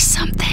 something.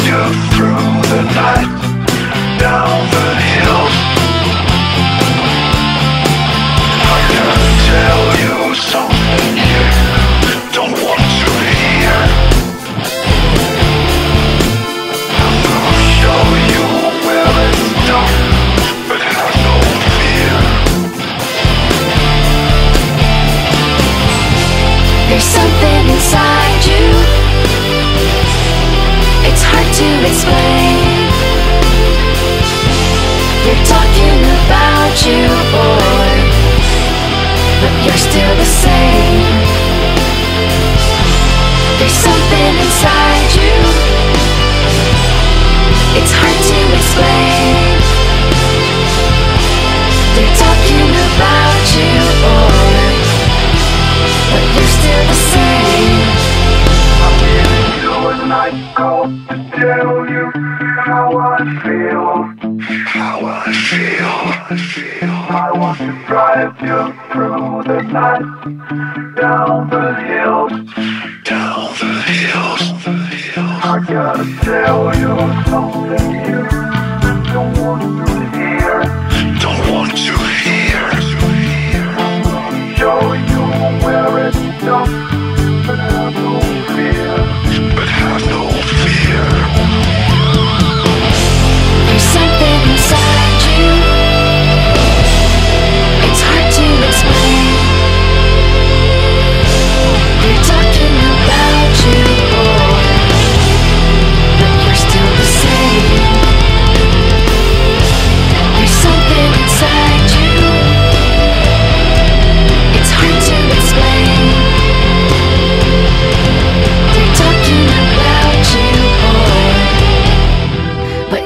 You. to tell you how I feel. How I feel. I want to drive you through the night, down the hills, Down the hills. I gotta tell you.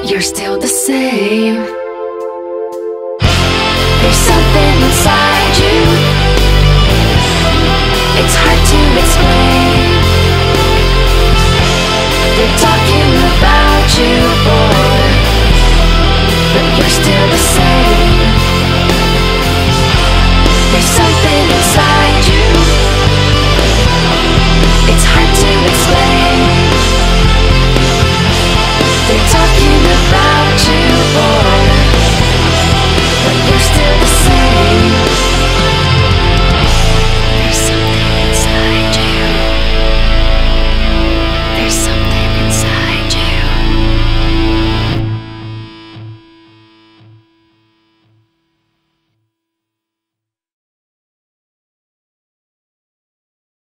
You're still the same.